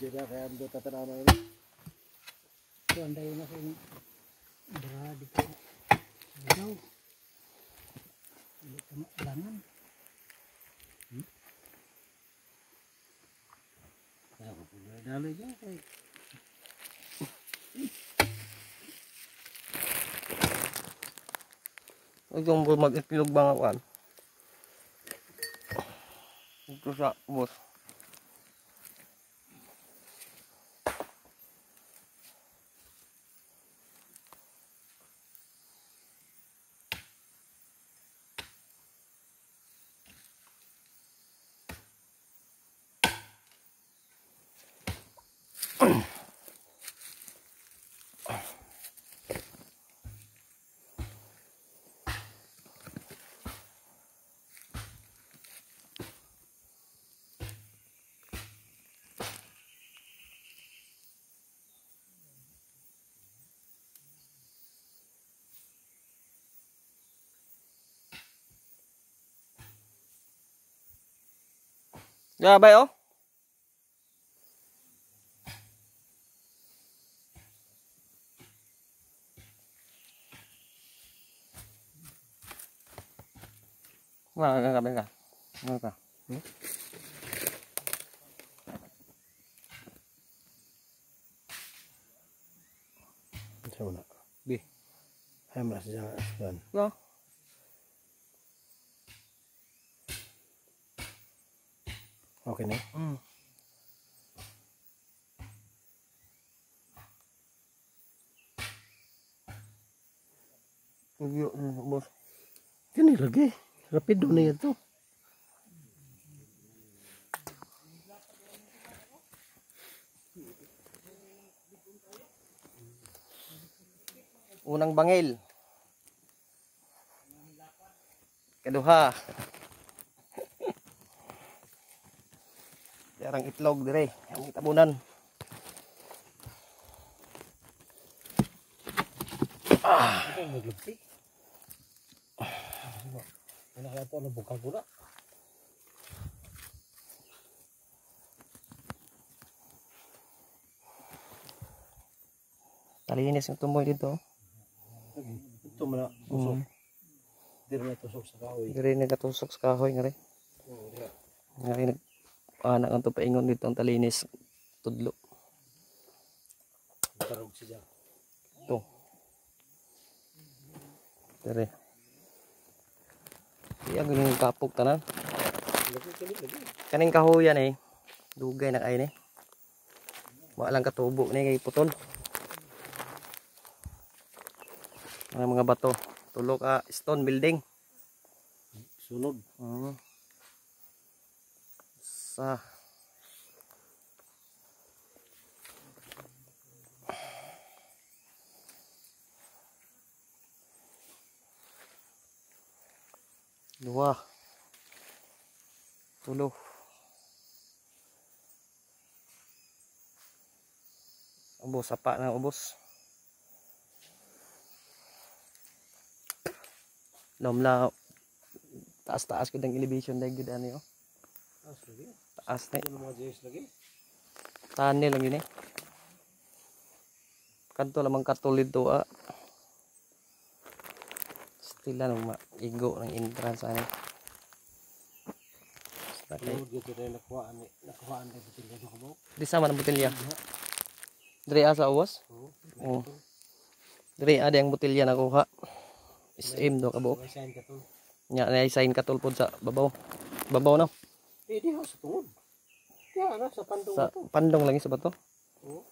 Dira kaya ando tatanaw na yun. So, anday na sa dra di ko. Daw. Hindi ka maalangan. Kaya ko pula dalay niya. Kay Huwag yung mag-itlog mga kwan. Ito sa boss. 야, 봐요. vào gặp bên cả vào cả 세우나 네 해물아 시장 시간 어 오케이네 응 여기 뭐 괜히 이렇게 Rapido na yan to. Unang bangil. Kaduha. Yarang itlog dire, ang itabunan. Ito Ano kaya ito? Ano bukag ko na? Talinis yung tumoy dito. Ito mo na tusok. Hindi na tusok sa kahoy. Dire nagatusok sa kahoy nga rin. Nga rin anak ang paingon dito ang talinis tudlo. Tarog siya. Ito. Dire iya ganun kapog tanan kaning kahuyan eh. Dugay na kayo eh. Walang katubo ni kay putol. Ang mga bato. Tulok ka uh, stone building. Sunod. Uh -huh. sa Dua. Tulo. Ubos, sapa na ubos. Nomla taas-taas ko ng elevation dahil gid ano yun. Ah, sige. Taas na lagi? tunnel lang yun eh. Kanto lamang katulid to ah. Still lang maigo ng entrance ano. Basta kay Ano dito tayo nakuha ni nakuha ni bitin dito ko mo. di sama ng botelya. Dire asa uwas. Oo. Oo. Dire ada yang botelya nakuha. SM do ka buok. Nya na sign katol pod sa babaw. Babaw no. Eh, di ho sa tungod. Kaya na sa pandong Sa to. pandong lang sa bato. Oo.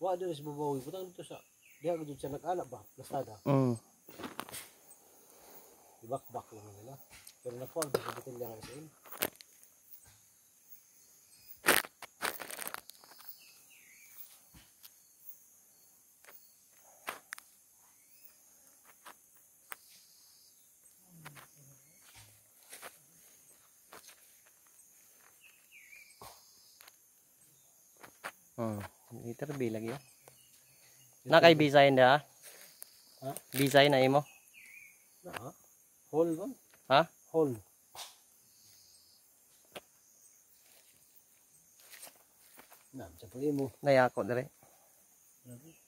Wa dito sa babawi. Putang dito sa ko dito sa nag-ana ba? Plastada. Mm. Ibak-bak lang nila. Pero nakuha dito sa bitin lang sa in. Hmm. Liter B lagi ya. Na kay bisayin da. Ha? Bisayin na imo. Na? Hole ba? Ha? Hole. Na, sa mo. Nayako dire. Grabe.